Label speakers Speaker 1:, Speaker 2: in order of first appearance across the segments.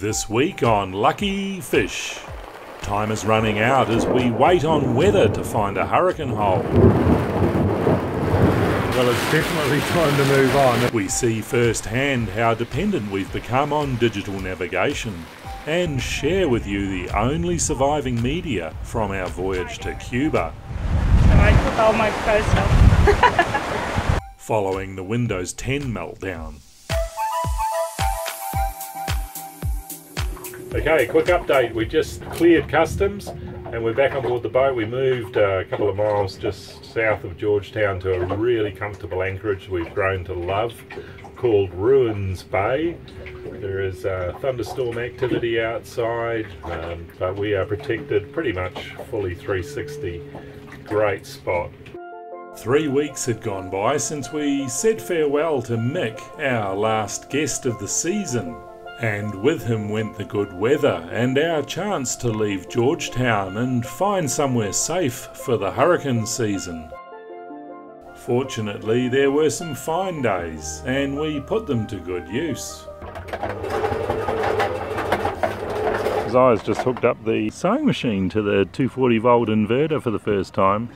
Speaker 1: This week on Luckyfish. Time is running out as we wait on weather to find a hurricane hole.
Speaker 2: Well, it's definitely time to move on.
Speaker 1: We see firsthand how dependent we've become on digital navigation and share with you the only surviving media from our voyage to Cuba.
Speaker 3: I took all my clothes off.
Speaker 1: following the Windows 10 meltdown. Okay, quick update. We just cleared customs and we're back on board the boat. We moved uh, a couple of miles just south of Georgetown to a really comfortable anchorage we've grown to love called Ruins Bay. There is uh, thunderstorm activity outside, um, but we are protected pretty much fully 360. Great spot. Three weeks had gone by since we said farewell to Mick, our last guest of the season. And with him went the good weather and our chance to leave Georgetown and find somewhere safe for the hurricane season. Fortunately, there were some fine days and we put them to good use. Zaya's just hooked up the sewing machine to the 240 volt inverter for the first time.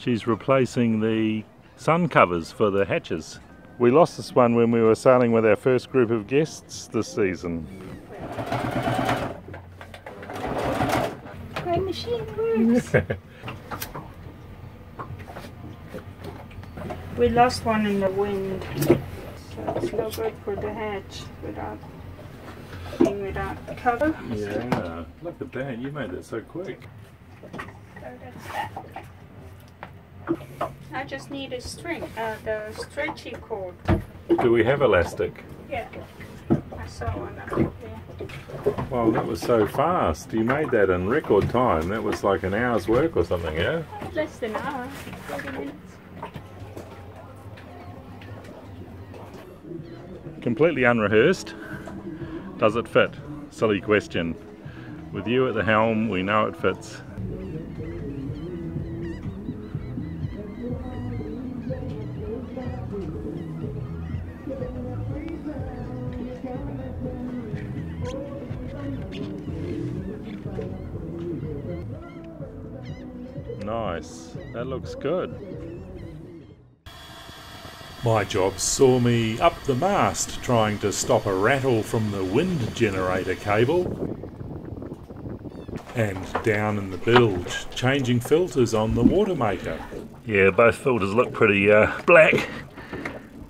Speaker 1: She's replacing the sun covers for the hatches. We lost this one when we were sailing with our first group of guests this season.
Speaker 3: My machine works. we lost one in the wind. So it's no good for the hatch without being without the cover.
Speaker 1: Yeah, look at that, you made it so quick.
Speaker 3: So that's that. I just need a string, uh, the stretchy cord.
Speaker 1: Do we have elastic?
Speaker 3: Yeah. I saw one up there.
Speaker 1: Well, that was so fast. You made that in record time. That was like an hour's work or something, yeah?
Speaker 3: Less than an hour, 30 minutes.
Speaker 1: Completely unrehearsed. Does it fit? Silly question. With you at the helm, we know it fits. Nice. That looks good. My job saw me up the mast trying to stop a rattle from the wind generator cable. And down in the bilge, changing filters on the water maker. Yeah, both filters look pretty uh, black.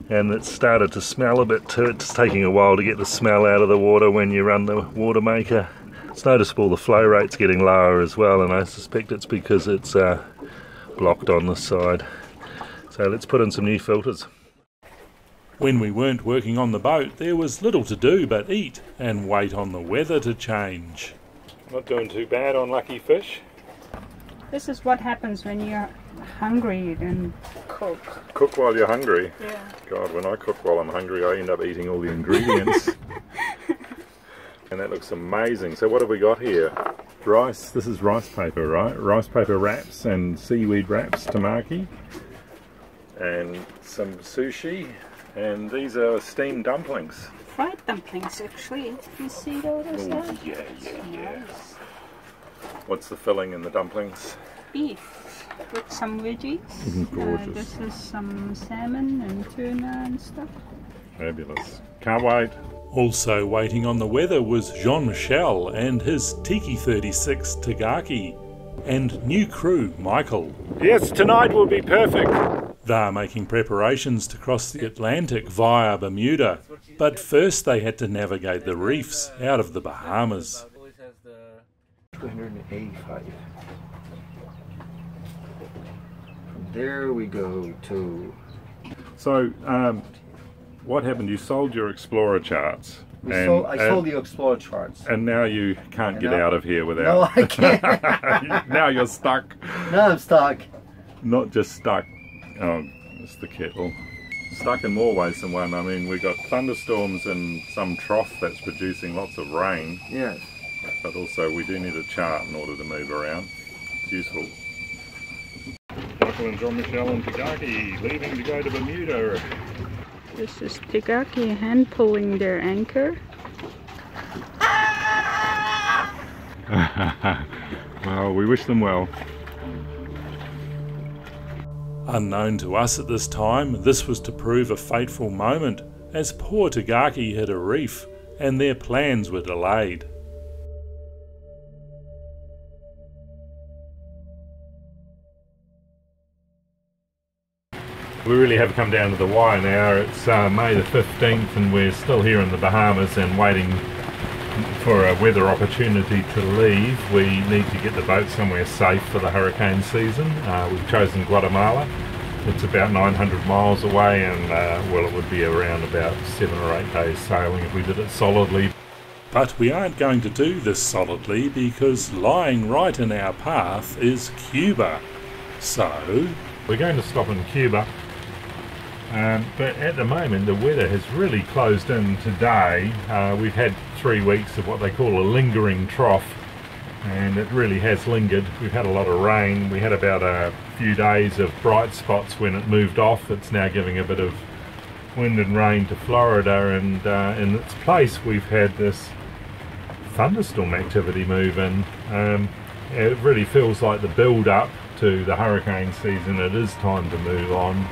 Speaker 1: And it started to smell a bit too. It's taking a while to get the smell out of the water when you run the water maker. It's noticeable the flow rate's getting lower as well, and I suspect it's because it's uh, blocked on this side. So let's put in some new filters. When we weren't working on the boat, there was little to do but eat and wait on the weather to change. Not doing too bad on Luckyfish.
Speaker 3: This is what happens when you're hungry and cook.
Speaker 1: Cook while you're hungry.
Speaker 3: Yeah.
Speaker 1: God, when I cook while I'm hungry, I end up eating all the ingredients. and that looks amazing. So what have we got here? Rice, this is rice paper, right? Rice paper wraps and seaweed wraps, temaki. And some sushi. And these are steamed dumplings.
Speaker 3: Fried dumplings, actually. You see those?
Speaker 1: Oh, yeah, yeah, yeah. What's the filling in the dumplings?
Speaker 3: Beef with some veggies. Uh,
Speaker 1: gorgeous.
Speaker 3: this is some salmon and tuna and stuff.
Speaker 1: Fabulous. Can't wait. Also waiting on the weather was Jean Michel and his Tiki 36 Tagaki. And new crew, Michael. Yes, tonight will be perfect. They're making preparations to cross the Atlantic via Bermuda. But first they had to navigate the reefs out of the Bahamas.
Speaker 2: 285. From there we go to.
Speaker 1: So, um, what happened? You sold your Explorer charts.
Speaker 2: We
Speaker 1: and,
Speaker 2: sold, I sold
Speaker 1: and-
Speaker 2: the Explorer charts.
Speaker 1: And now you can't get
Speaker 2: now-
Speaker 1: out of here without... No.
Speaker 2: I can't.
Speaker 1: now you're stuck.
Speaker 2: now I'm stuck.
Speaker 1: Not just stuck. Oh, it's the kettle. Stuck in more ways than one. I mean, we've got thunderstorms and some trough that's producing lots of rain,
Speaker 2: Yes.
Speaker 1: but also we do need a chart in order to move around. It's useful. Michael and Jean Michel and Tagaki leaving to go to Bermuda.
Speaker 3: This is Tagaki hand pulling their anchor.
Speaker 1: well, we wish them well. Unknown to us at this time, this was to prove a fateful moment, as poor Tagaki hit a reef and their plans were delayed. We really have come down to the wire now. It's uh, May the 15th and we're still here in the Bahamas and waiting for a weather opportunity to leave. We need to get the boat somewhere safe for the hurricane season. Uh, we've chosen Guatemala. It's about 900 miles away and uh, well it would be around about 7 or 8 days sailing if we did it solidly. But we aren't going to do this solidly because lying right in our path is Cuba. So we're going to stop in Cuba um, but at the moment, the weather has really closed in today. Uh, we've had three weeks of what they call a lingering trough, and it really has lingered. We've had a lot of rain. We had about a few days of bright spots when it moved off. It's now giving a bit of wind and rain to Florida, and uh, in its place, we've had this thunderstorm activity move in. Um, it really feels like the build up to the hurricane season. It is time to move on.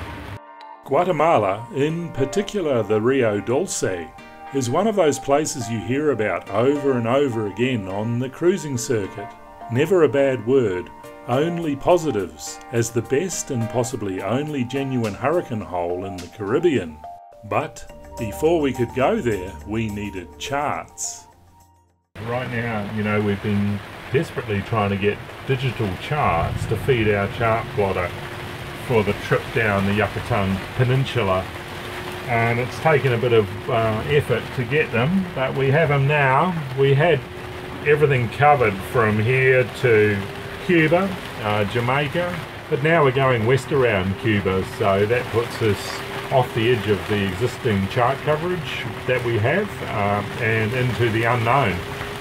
Speaker 1: Guatemala, in particular the Rio Dulce, is one of those places you hear about over and over again on the cruising circuit. Never a bad word, only positives, as the best and possibly only genuine hurricane hole in the Caribbean. But before we could go there, we needed charts. Right now, you know, we've been desperately trying to get digital charts to feed our chart plotter for the trip down the Yucatan Peninsula. And it's taken a bit of uh, effort to get them but we have them now. We had everything covered from here to Cuba uh, Jamaica but now we're going west around Cuba. So that puts us off the edge of the existing chart coverage that we have uh, and into the unknown.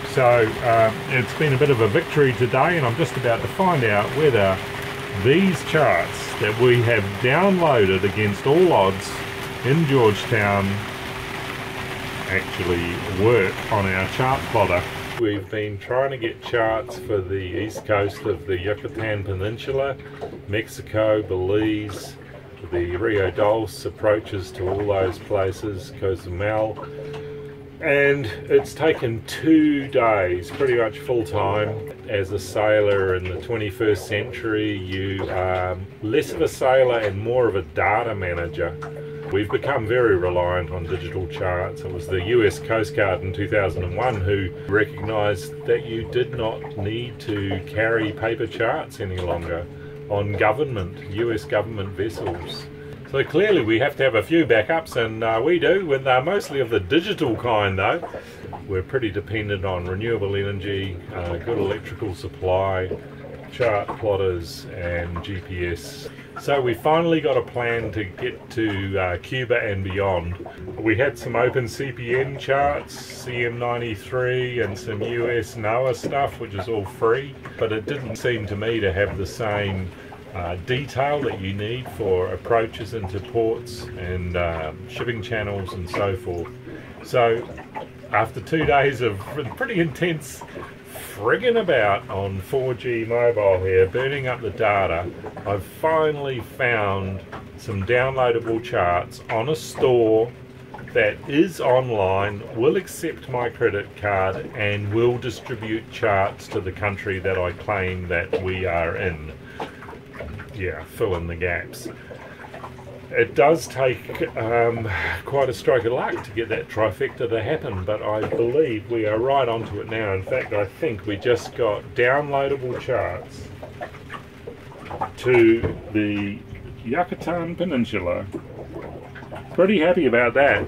Speaker 1: So uh, it's been a bit of a victory today and I'm just about to find out whether these charts that we have downloaded against all odds in Georgetown actually work on our chart plotter. We've been trying to get charts for the east coast of the Yucatan Peninsula, Mexico, Belize, the Rio Dulce approaches to all those places, Cozumel, and it's taken two days, pretty much full time. As a sailor in the 21st century, you are less of a sailor and more of a data manager. We've become very reliant on digital charts. It was the US Coast Guard in 2001 who recognised that you did not need to carry paper charts any longer on government, US government vessels. So clearly we have to have a few backups and uh, we do, with uh, mostly of the digital kind though. We're pretty dependent on renewable energy, uh, good electrical supply, chart plotters and GPS. So we finally got a plan to get to uh, Cuba and beyond. We had some OpenCPN charts, CM93 and some US NOAA stuff which is all free, but it didn't seem to me to have the same uh, detail that you need for approaches into ports and uh, shipping channels and so forth. So after two days of pretty intense frigging about on 4G mobile here, burning up the data, I've finally found some downloadable charts on a store that is online, will accept my credit card and will distribute charts to the country that I claim that we are in yeah, fill in the gaps. It does take um, quite a stroke of luck to get that trifecta to happen, but I believe we are right onto it now. In fact, I think we just got downloadable charts to the Yucatan Peninsula. Pretty happy about that.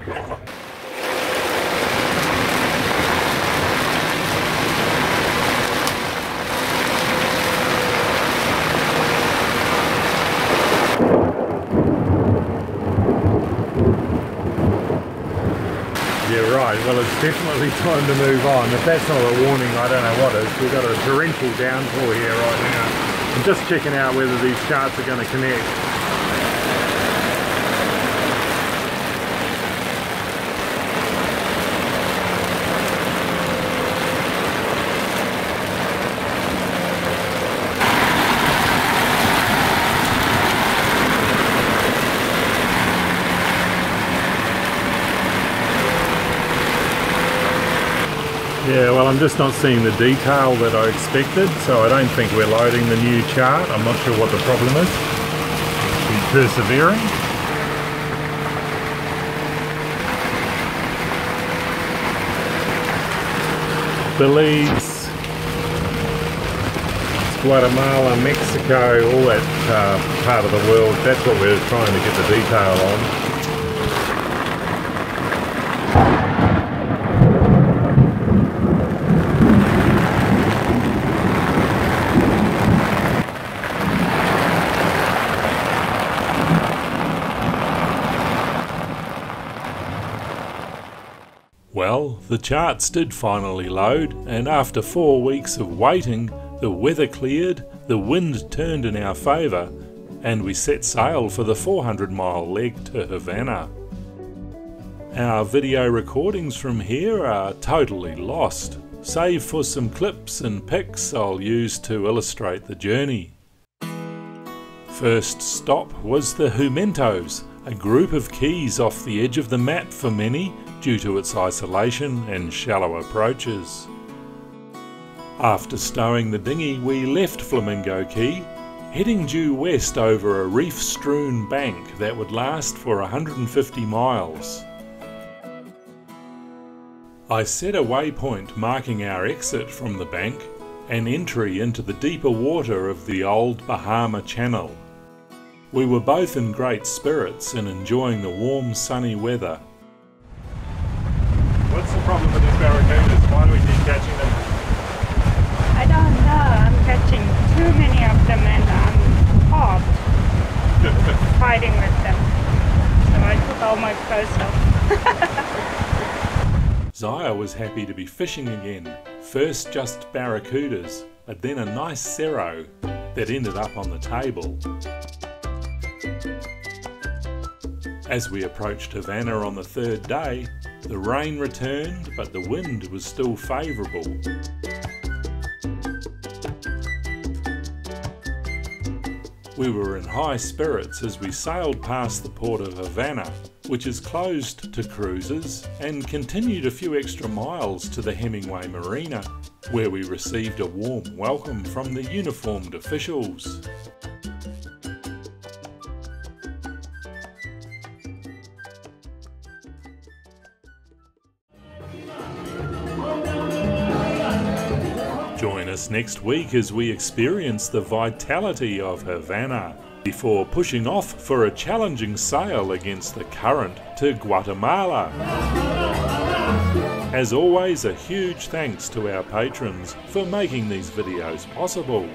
Speaker 1: Right, well it's definitely time to move on. If that's not a warning, I don't know what is. We've got a torrential downpour here right now. I'm just checking out whether these charts are going to connect. Yeah, well I'm just not seeing the detail that I expected, so I don't think we're loading the new chart. I'm not sure what the problem is. Be persevering. The Belize, Guatemala, Mexico, all that uh, part of the world. That's what we're trying to get the detail on. Well, the charts did finally load, and after four weeks of waiting, the weather cleared, the wind turned in our favour, and we set sail for the 400 mile leg to Havana. Our video recordings from here are totally lost, save for some clips and pics I'll use to illustrate the journey. First stop was the Jumentos, a group of keys off the edge of the map for many due to its isolation and shallow approaches. After stowing the dinghy we left Flamingo Cay, heading due west over a reef-strewn bank that would last for 150 miles. I set a waypoint marking our exit from the bank and entry into the deeper water of the old Bahama Channel. We were both in great spirits and enjoying the warm sunny weather problem with these barracudas? Why do we keep catching them?
Speaker 3: I don't know. I'm catching too many of them and I'm hot fighting with them. So I took all my clothes off.
Speaker 1: Zaya was happy to be fishing again. First just barracudas, but then a nice cero that ended up on the table. As we approached Havana on the third day, the rain returned, but the wind was still favourable. We were in high spirits as we sailed past the port of Havana, which is closed to cruisers, and continued a few extra miles to the Hemingway Marina, where we received a warm welcome from the uniformed officials. Join us next week as we experience the vitality of Havana before pushing off for a challenging sail against the current to Guatemala. As always, a huge thanks to our patrons for making these videos possible.